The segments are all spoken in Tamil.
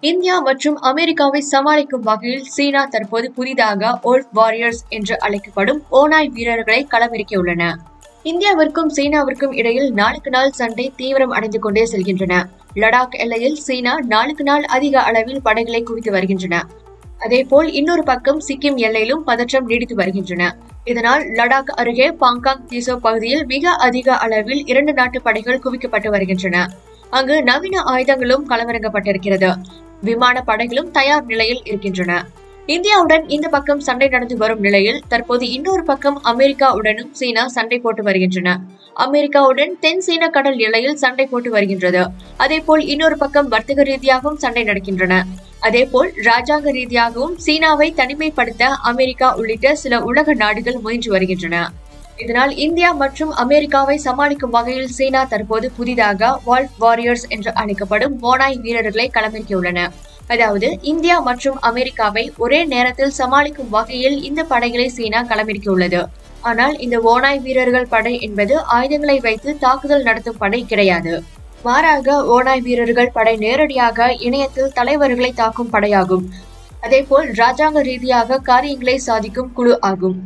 இந்தியா மற்றும் அமெரிக்காவை சமாளிக்கும் வகையில் சீனா தற்போது புதிதாக ஓல்ட் வாரியர்ஸ் என்று அழைக்கப்படும் ஓநாய் வீரர்களை களமிறக்கியுள்ளன. இந்தியாவிற்கும் சீனாவிற்கும் இடையில் நாளுக்கு நாள் சண்டை தீவிரம் அடைந்து கொண்டே செல்கின்றன. லடாக் எல்லையில் சீனா நாளுக்கு நாள் அதிக அளவில் படைகளை குவித்து வருகின்றன. அதேபோல் இன்னொரு பக்கம் சிக்கிம் எல்லையிலும் பதற்றம் நீடித்து வருகின்றன. இதனால் லடாக் அருகே பாங்காங் தீசோ பகுதியில் மிக அதிக அளவில் இரண்டு நாட்டு படைகள் குவிக்கப்பட்டு வருகின்றன. அங்கு நவீன ஆயுதங்களும் களமிறங்கப்பட்டிருக்கிறது. விமான படைகளும் தயார் நிலையில் இருக்கின்றன. இந்தியாவுடன் இந்த பக்கம் சண்டை நடந்து வரும் நிலையில் தற்போது இன்னொரு பக்கம் அமெரிக்காவுடனும் சீனா சண்டை போட்டு வருகின்றன. அமெரிக்காவுடன் தென் சீன கடல் எல்லையில் சண்டை போட்டு வருகின்றது. அதேபோல் இன்னொரு பக்கம் வர்த்தக ரீதியாகவும் சண்டை நடக்கின்றன. அதேபோல் ராஜாங்க ரீதியாகவும் சீனாவை தனிமைப்படுத்த அமெரிக்கா உள்ளிட்ட சில உலக நாடுகள் முயன்று வருகின்றன. இதனால் இந்தியா மற்றும் அமெரிக்காவை சமாளிக்கும் வகையில் சீனா தற்போது புதிதாக வால்ட் வாரியர்ஸ் என்று அழைக்கப்படும் மோனாய் வீரர்களை களமிறக்கியுள்ளன. அதாவது இந்தியா மற்றும் அமெரிக்காவை ஒரே நேரத்தில் சமாளிக்கும் வகையில் இந்த படைகளை சீனா களமிறக்கியுள்ளது. ஆனால் இந்த ஓனாய் வீரர்கள் படை என்பது ஆயுதங்களை வைத்து தாக்குதல் நடத்தும் படை கிடையாது. மாறாக ஓனாய் வீரர்கள் படை நேரடியாக இணையத்தில் தலைவர்களை தாக்கும் படையாகும். அதேபோல் ராஜாங்க ரீதியாக காரியங்களை சாதிக்கும் குழு ஆகும்.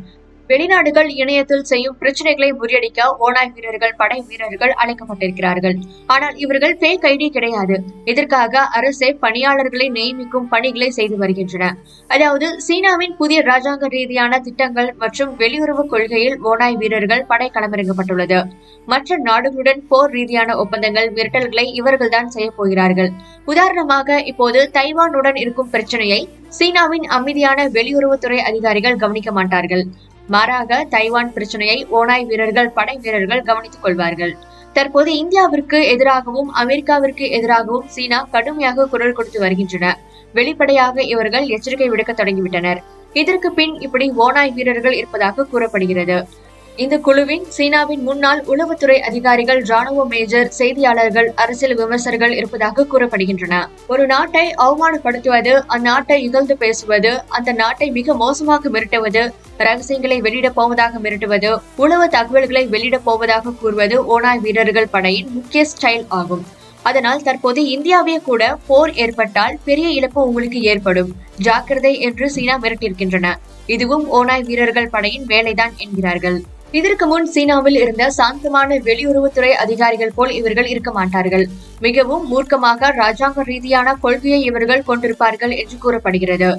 வெளிநாடுகள் இணையத்தில் செய்யும் பிரச்சனைகளை முறியடிக்க ஓனாய் வீரர்கள் படை வீரர்கள் அழைக்கப்பட்டிருக்கிறார்கள். ஆனால் இவர்கள் பேக் ஐடி கிடையாது. இதற்காக அரசே பணியாளர்களை நியமிக்கும் பணிகளை செய்து வருகின்றன. அதாவது சீனாவின் புதிய ராஜாங்க ரீதியான திட்டங்கள் மற்றும் வெளியுறவு கொள்கையில் ஓனாய் வீரர்கள் படை களமிறங்கப்பட்டுள்ளது. மற்ற நாடுகளுடன் போர் ரீதியான ஒப்பந்தங்கள் மிரட்டல்களை இவர்கள்தான் செய்ய போகிறார்கள். உதாரணமாக இப்போது தைவானுடன் இருக்கும் பிரச்சனையை சீனாவின் அமைதியான வெளியுறவுத்துறை அதிகாரிகள் கவனிக்க மாட்டார்கள். மாறாக தைவான் பிரச்சனையை ஓனாய் வீரர்கள் படை வீரர்கள் கவனித்துக் கொள்வார்கள். தற்போது இந்தியாவிற்கு எதிராகவும் அமெரிக்காவிற்கு எதிராகவும் சீனா கடுமையாக குரல் கொடுத்து வருகின்றன. வெளிப்படையாக இவர்கள் எச்சரிக்கை விடுக்க தொடங்கிவிட்டனர். இதற்கு பின் இப்படி ஓனாய் வீரர்கள் இருப்பதாக கூறப்படுகிறது. இந்த குழுவின் சீனாவின் முன்னாள் உளவுத்துறை அதிகாரிகள் ராணுவ மேஜர் செய்தியாளர்கள் அரசியல் விமர்சகர்கள் இருப்பதாக கூறப்படுகின்றன. ஒரு நாட்டை அவமானப்படுத்துவது அந்நாட்டை இகழ்ந்து பேசுவது அந்த நாட்டை மிக மோசமாக மிரட்டுவது ரகசியங்களை வெளியிடப் போவதாக மிரட்டுவது உளவு தகவல்களை வெளியிடப் போவதாக கூறுவது ஓனாய் வீரர்கள் படையின் முக்கிய ஸ்டைல் ஆகும். அதனால் தற்போது இந்தியாவே கூட போர் ஏற்பட்டால் பெரிய இழப்பு உங்களுக்கு ஏற்படும். ஜாக்கிரதை என்று சீனா மிரட்டியிருக்கின்றன. இதுவும் ஓனாய் வீரர்கள் படையின் வேலைதான் என்கிறார்கள். இதற்கு முன் சீனாவில் இருந்த சாந்தமான வெளியுறவுத்துறை அதிகாரிகள் போல் இவர்கள் இருக்க மாட்டார்கள். மிகவும் மூர்க்கமாக ராஜாங்க ரீதியான கொள்கையை இவர்கள் கொண்டிருப்பார்கள் என்று கூறப்படுகிறது.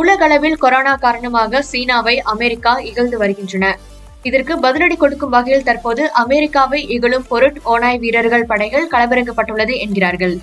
உலகளவில் கொரோனா காரணமாக சீனாவை அமெரிக்கா இகழ்ந்து வருகின்றன. இதற்கு பதிலடி கொடுக்கும் வகையில் தற்போது அமெரிக்காவை இகழும் பொருட் ஓனாய் வீரர்கள் படைகள் களமிறக்கப்பட்டுள்ளது என்கிறார்கள்.